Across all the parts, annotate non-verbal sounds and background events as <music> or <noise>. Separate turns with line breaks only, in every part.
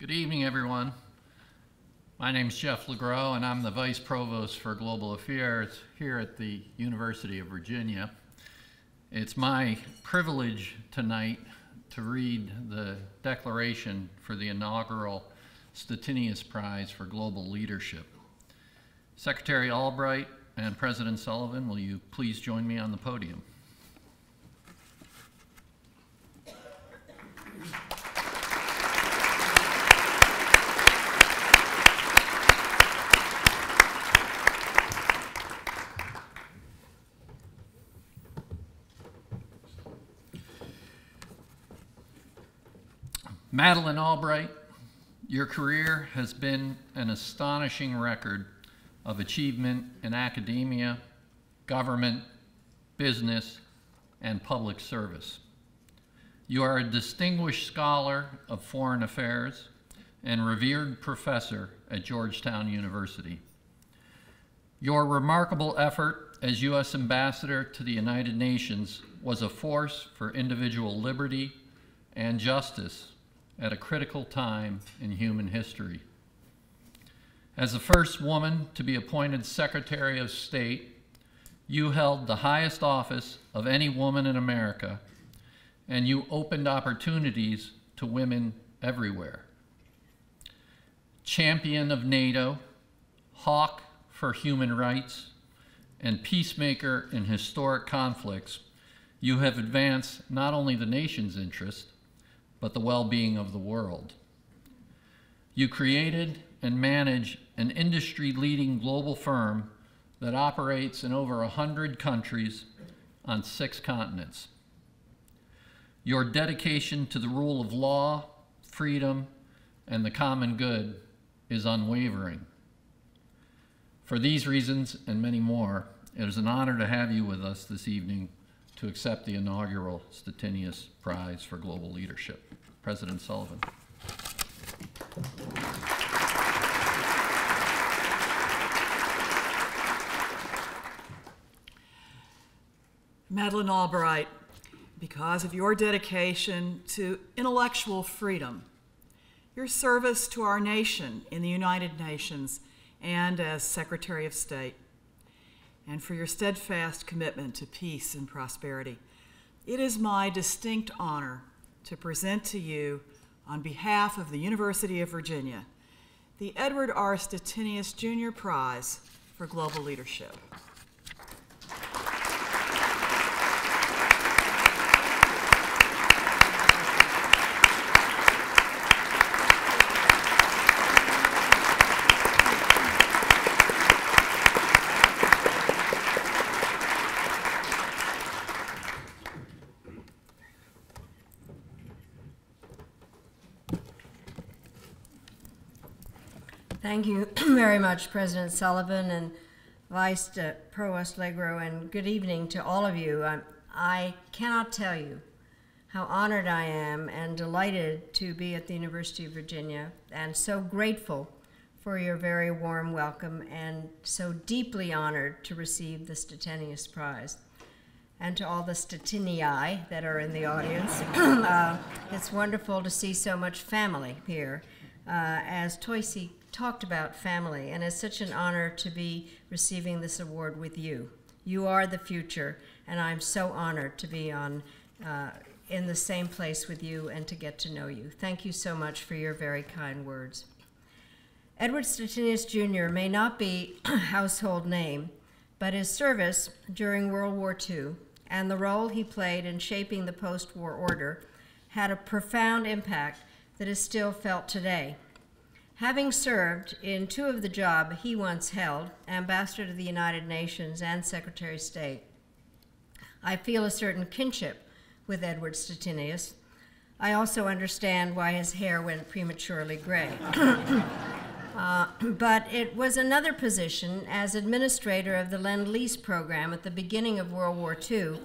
Good evening, everyone. My name is Jeff Legro, and I'm the Vice Provost for Global Affairs here at the University of Virginia. It's my privilege tonight to read the declaration for the inaugural Stettinius Prize for Global Leadership. Secretary Albright and President Sullivan, will you please join me on the podium? Madeleine Albright, your career has been an astonishing record of achievement in academia, government, business, and public service. You are a distinguished scholar of foreign affairs and revered professor at Georgetown University. Your remarkable effort as U.S. Ambassador to the United Nations was a force for individual liberty and justice at a critical time in human history. As the first woman to be appointed Secretary of State, you held the highest office of any woman in America, and you opened opportunities to women everywhere. Champion of NATO, hawk for human rights, and peacemaker in historic conflicts, you have advanced not only the nation's interest, but the well being of the world. You created and manage an industry leading global firm that operates in over 100 countries on six continents. Your dedication to the rule of law, freedom, and the common good is unwavering. For these reasons and many more, it is an honor to have you with us this evening to accept the inaugural Stettinius Prize for Global Leadership. President Sullivan.
Madeleine Albright, because of your dedication to intellectual freedom, your service to our nation in the United Nations and as Secretary of State, and for your steadfast commitment to peace and prosperity. It is my distinct honor to present to you, on behalf of the University of Virginia, the Edward R. Stettinius Jr. Prize for Global Leadership.
Thank you <clears throat> very much, President Sullivan and Vice uh, Provost Legro, and good evening to all of you. Um, I cannot tell you how honored I am and delighted to be at the University of Virginia, and so grateful for your very warm welcome, and so deeply honored to receive the Stettinius Prize. And to all the Stettinii that are in the audience, <clears throat> uh, it's wonderful to see so much family here. Uh, as Toyosi talked about family, and it's such an honor to be receiving this award with you. You are the future, and I'm so honored to be on uh, in the same place with you and to get to know you. Thank you so much for your very kind words. Edward Stettinius Jr. may not be a <clears throat> household name, but his service during World War II and the role he played in shaping the post war order had a profound impact that is still felt today. Having served in two of the job he once held, Ambassador to the United Nations and Secretary of State, I feel a certain kinship with Edward Stettinius. I also understand why his hair went prematurely gray. <coughs> uh, but it was another position as administrator of the Lend Lease program at the beginning of World War II,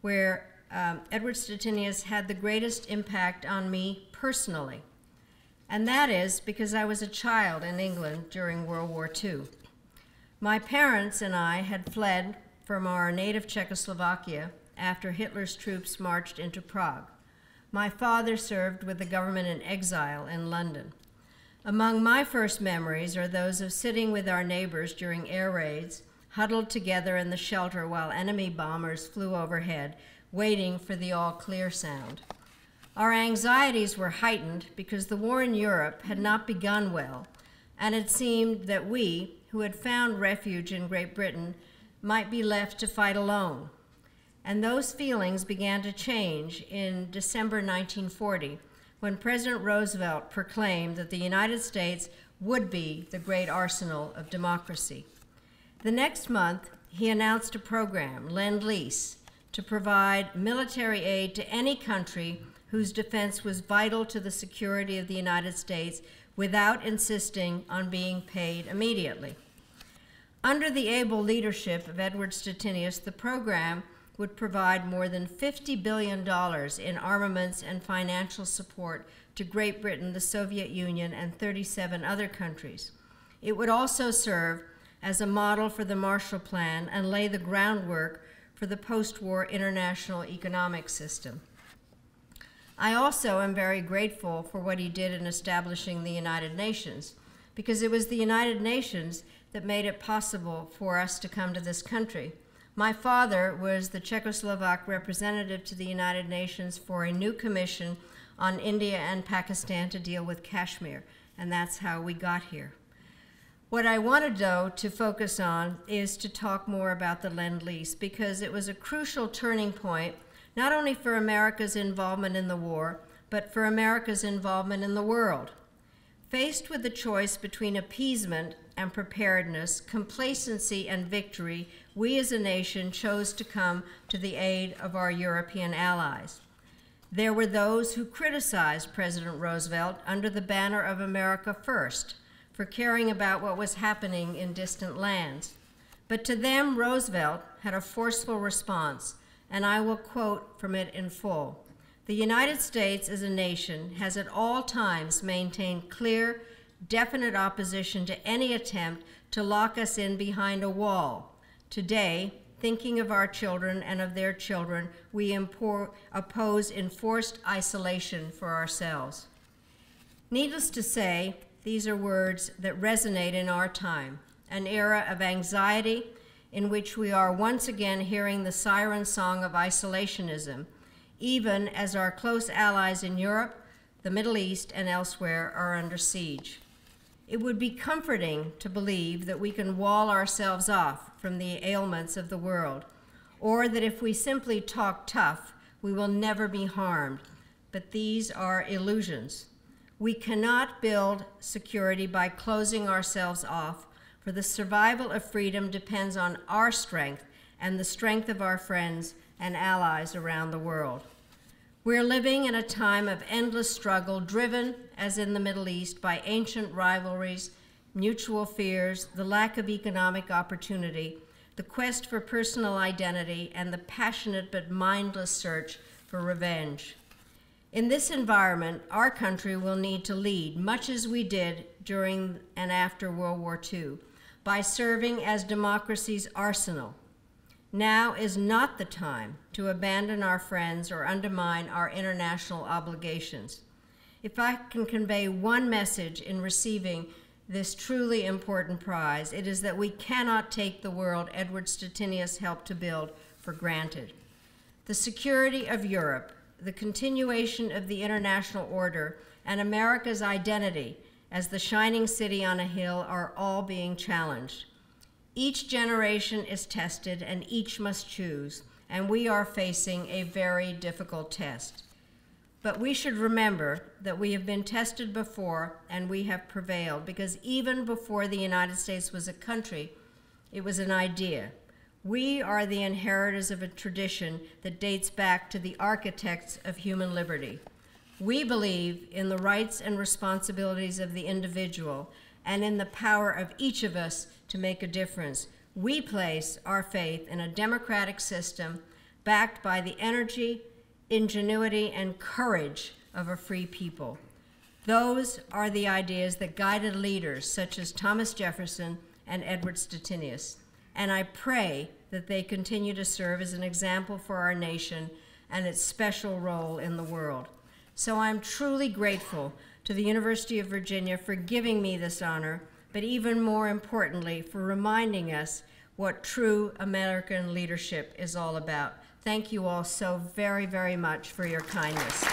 where um, Edward Stettinius had the greatest impact on me personally and that is because I was a child in England during World War II. My parents and I had fled from our native Czechoslovakia after Hitler's troops marched into Prague. My father served with the government in exile in London. Among my first memories are those of sitting with our neighbors during air raids, huddled together in the shelter while enemy bombers flew overhead, waiting for the all clear sound. Our anxieties were heightened because the war in Europe had not begun well, and it seemed that we, who had found refuge in Great Britain, might be left to fight alone. And those feelings began to change in December 1940 when President Roosevelt proclaimed that the United States would be the great arsenal of democracy. The next month, he announced a program, Lend Lease, to provide military aid to any country whose defense was vital to the security of the United States without insisting on being paid immediately. Under the able leadership of Edward Stettinius, the program would provide more than $50 billion in armaments and financial support to Great Britain, the Soviet Union, and 37 other countries. It would also serve as a model for the Marshall Plan and lay the groundwork for the post war international economic system. I also am very grateful for what he did in establishing the United Nations, because it was the United Nations that made it possible for us to come to this country. My father was the Czechoslovak representative to the United Nations for a new commission on India and Pakistan to deal with Kashmir, and that's how we got here. What I wanted, though, to focus on is to talk more about the Lend Lease because it was a crucial turning point not only for America's involvement in the war, but for America's involvement in the world. Faced with the choice between appeasement and preparedness, complacency and victory, we as a nation chose to come to the aid of our European allies. There were those who criticized President Roosevelt under the banner of America First for caring about what was happening in distant lands. But to them, Roosevelt had a forceful response and I will quote from it in full. The United States as a nation has at all times maintained clear, definite opposition to any attempt to lock us in behind a wall. Today, thinking of our children and of their children, we oppose enforced isolation for ourselves. Needless to say, these are words that resonate in our time, an era of anxiety in which we are once again hearing the siren song of isolationism, even as our close allies in Europe, the Middle East, and elsewhere are under siege. It would be comforting to believe that we can wall ourselves off from the ailments of the world, or that if we simply talk tough, we will never be harmed. But these are illusions. We cannot build security by closing ourselves off for the survival of freedom depends on our strength and the strength of our friends and allies around the world. We're living in a time of endless struggle, driven, as in the Middle East, by ancient rivalries, mutual fears, the lack of economic opportunity, the quest for personal identity, and the passionate but mindless search for revenge. In this environment, our country will need to lead, much as we did during and after World War II by serving as democracy's arsenal. Now is not the time to abandon our friends or undermine our international obligations. If I can convey one message in receiving this truly important prize, it is that we cannot take the world Edward Stettinius helped to build for granted. The security of Europe, the continuation of the international order, and America's identity as the shining city on a hill are all being challenged. Each generation is tested and each must choose, and we are facing a very difficult test. But we should remember that we have been tested before and we have prevailed because even before the United States was a country, it was an idea. We are the inheritors of a tradition that dates back to the architects of human liberty. We believe in the rights and responsibilities of the individual and in the power of each of us to make a difference. We place our faith in a democratic system backed by the energy, ingenuity, and courage of a free people. Those are the ideas that guided leaders such as Thomas Jefferson and Edward Stettinius. And I pray that they continue to serve as an example for our nation and its special role in the world. So I'm truly grateful to the University of Virginia for giving me this honor, but even more importantly, for reminding us what true American leadership is all about. Thank you all so very, very much for your kindness.